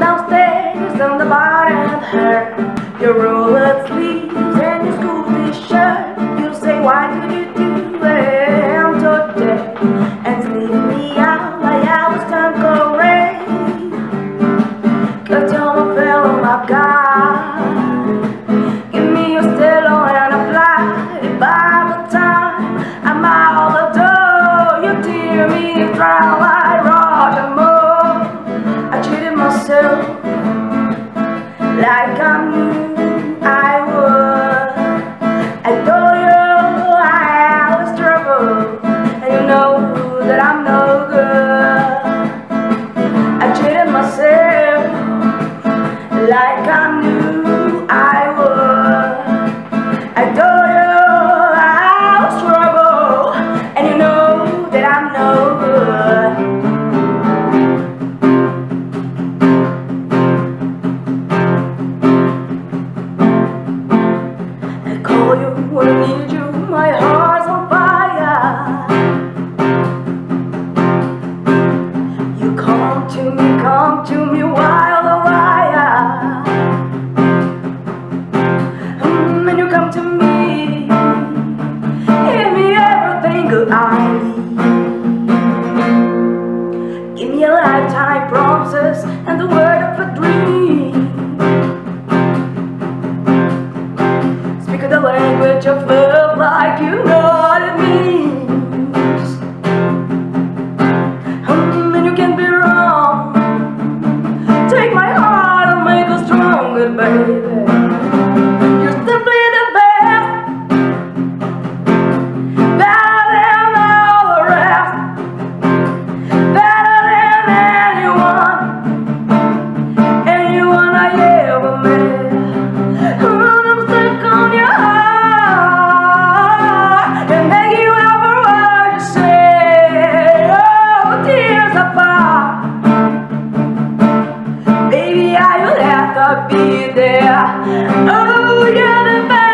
downstairs on the bar and her Your rolled sleeves and your school t-shirt You say why did you do it? Dead And leave me out like I was conquering Cause you're a fellow my God. Give me your stello and a fly the time I'm out the door. You tear me dry like Roger Moore myself like I knew I would. I told you I was trouble, and you know that I'm no good. I treated myself like I knew come to me while the wire. Mm, and you come to me, give me everything good I need. Give me a lifetime promises and the word of a dream. Speak the language of love like you know what it means. Baby. be there. Oh, you're the best.